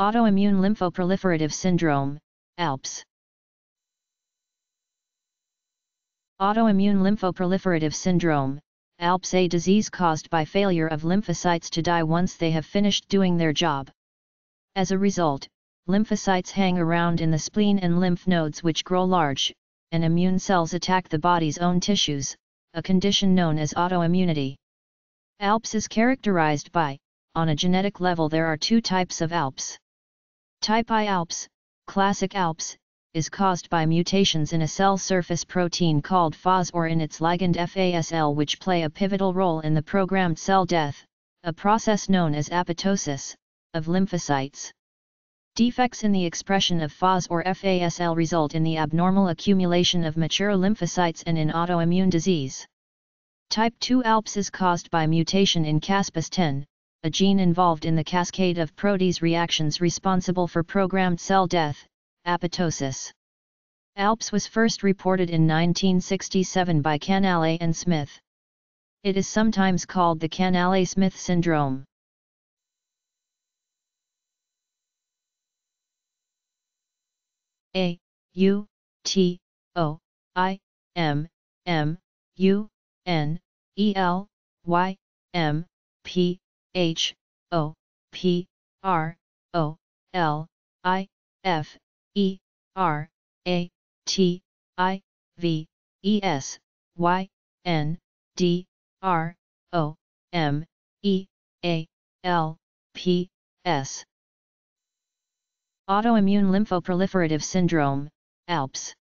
Autoimmune lymphoproliferative syndrome, ALPS. Autoimmune lymphoproliferative syndrome, ALPS a disease caused by failure of lymphocytes to die once they have finished doing their job. As a result, lymphocytes hang around in the spleen and lymph nodes which grow large, and immune cells attack the body's own tissues, a condition known as autoimmunity. ALPS is characterized by, on a genetic level there are two types of ALPS. Type I ALPS, classic ALPS, is caused by mutations in a cell surface protein called FAS or in its ligand FASL which play a pivotal role in the programmed cell death, a process known as apoptosis, of lymphocytes. Defects in the expression of FAS or FASL result in the abnormal accumulation of mature lymphocytes and in autoimmune disease. Type 2 ALPS is caused by mutation in Caspase-10, a gene involved in the cascade of protease reactions responsible for programmed cell death, apoptosis. ALPS was first reported in 1967 by Canale and Smith. It is sometimes called the Canale-Smith syndrome. A U T O I M M U N E L Y M P H O P R O L I F E R A T I V E S Y N D R O M E A L P S Autoimmune lymphoproliferative syndrome, ALPS.